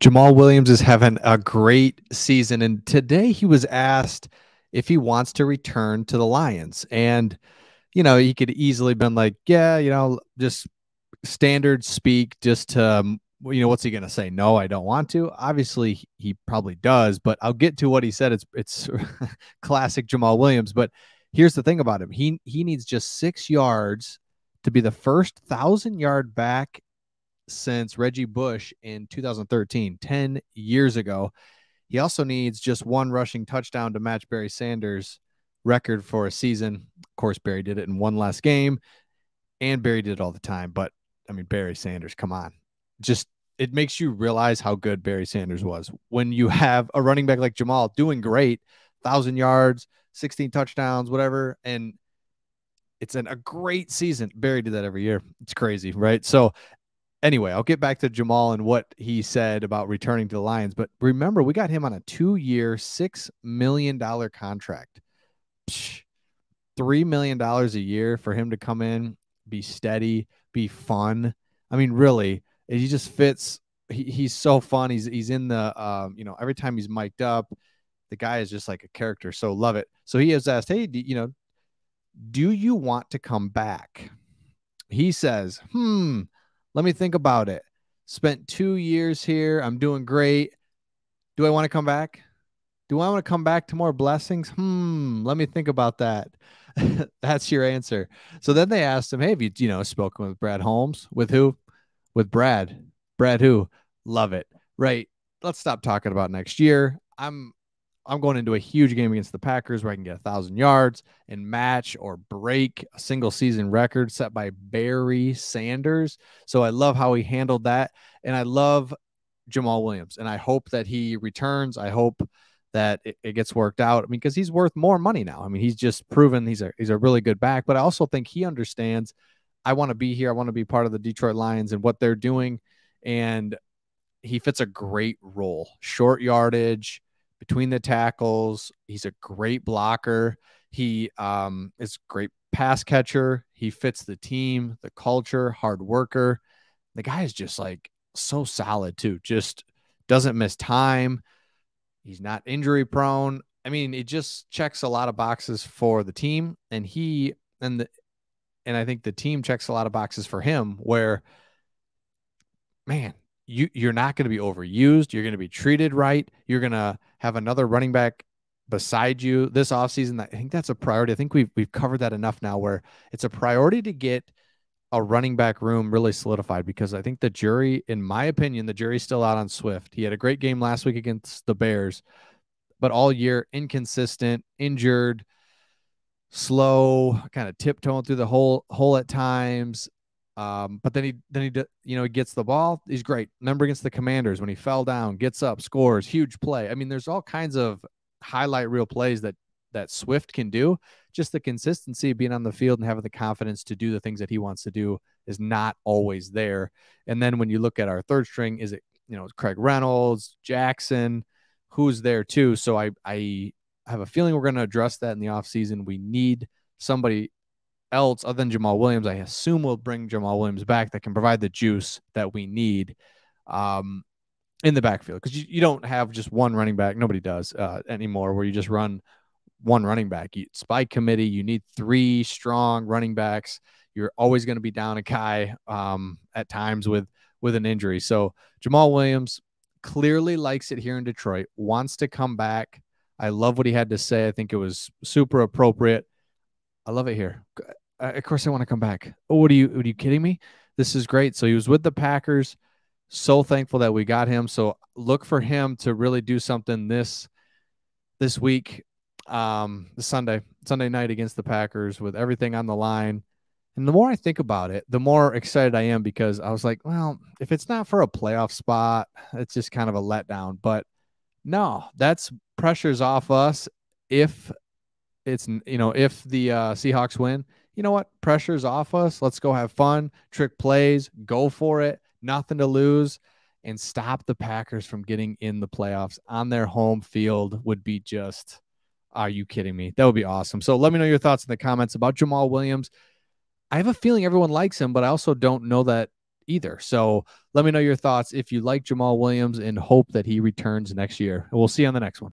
Jamaal Williams is having a great season. And today he was asked if he wants to return to the Lions. And, you know, he could easily been like, yeah, you know, just standard speak just to, um, you know, what's he going to say? No, I don't want to. Obviously, he probably does, but I'll get to what he said. It's, it's classic Jamaal Williams. But here's the thing about him he, he needs just six yards to be the first thousand yard back since Reggie Bush in 2013, 10 years ago. He also needs just one rushing touchdown to match Barry Sanders' record for a season. Of course, Barry did it in one last game, and Barry did it all the time. But I mean, Barry Sanders, come on. Just it makes you realize how good Barry Sanders was when you have a running back like Jamaal doing great, thousand yards, 16 touchdowns, whatever. And it's an, a great season. Barry did that every year. It's crazy, right? So anyway, I'll get back to Jamaal and what he said about returning to the Lions. But remember, we got him on a two year, $6 million contract. Psh, $3 million a year for him to come in, be steady, be fun. I mean, really, he just fits. He, he's so fun. He's he's in the um, you know, every time he's mic'd up, the guy is just like a character. So love it. So he has asked, Hey, do, you know, do you want to come back? He says, Hmm, let me think about it. Spent two years here. I'm doing great. Do I want to come back? Do I want to come back to more blessings? Hmm. Let me think about that. That's your answer. So then they asked him, Hey, have you, you know, spoken with Brad Holmes? With who? With Brad. Brad who? Love it. Right. Let's stop talking about next year. I'm I'm going into a huge game against the Packers where I can get a thousand yards and match or break a single season record set by Barry Sanders. So I love how he handled that. And I love Jamaal Williams. And I hope that he returns. I hope that it, it gets worked out. I mean, because he's worth more money now. I mean, he's just proven he's a he's a really good back. But I also think he understands I want to be here. I want to be part of the Detroit Lions and what they're doing. And he fits a great role. Short yardage between the tackles. He's a great blocker. He um, is great pass catcher. He fits the team, the culture, hard worker. The guy is just like so solid too. Just doesn't miss time. He's not injury prone. I mean, it just checks a lot of boxes for the team, and he and the and I think the team checks a lot of boxes for him. Where, man, you you're not going to be overused. You're going to be treated right. You're going to have another running back beside you this offseason. I think that's a priority. I think we've we've covered that enough now where it's a priority to get a running back room really solidified because I think the jury, in my opinion, the jury's still out on Swift. He had a great game last week against the Bears, but all year inconsistent, injured, slow, kind of tiptoeing through the hole hole at times. Um, but then he then he you know he gets the ball. He's great. Remember against the Commanders when he fell down, gets up, scores, huge play. I mean, there's all kinds of highlight reel plays that that Swift can do. Just the consistency of being on the field and having the confidence to do the things that he wants to do is not always there. And then when you look at our third string, is it you know Craig Reynolds, Jackson, who's there too? So I I have a feeling we're going to address that in the offseason. We need somebody else other than Jamaal Williams, I assume will bring Jamaal Williams back that can provide the juice that we need um, in the backfield because you, you don't have just one running back. Nobody does uh, anymore where you just run one running back. You, by committee, you need three strong running backs. You're always going to be down a guy um, at times with with an injury. So Jamaal Williams clearly likes it here in Detroit, wants to come back. I love what he had to say. I think it was super appropriate. I love it here. Uh, of course, I want to come back. Oh, what are you? Are you kidding me? This is great. So he was with the Packers. So thankful that we got him. So look for him to really do something this this week, um, Sunday Sunday night against the Packers with everything on the line. And the more I think about it, the more excited I am because I was like, well, if it's not for a playoff spot, it's just kind of a letdown. But no, that's pressures off us if it's you know if the uh, Seahawks win, you know what? Pressure's off us. Let's go have fun, trick plays, go for it. Nothing to lose, and stop the Packers from getting in the playoffs on their home field would be just. Are you kidding me? That would be awesome. So let me know your thoughts in the comments about Jamaal Williams. I have a feeling everyone likes him, but I also don't know that either. So let me know your thoughts if you like Jamaal Williams and hope that he returns next year. We'll see you on the next one.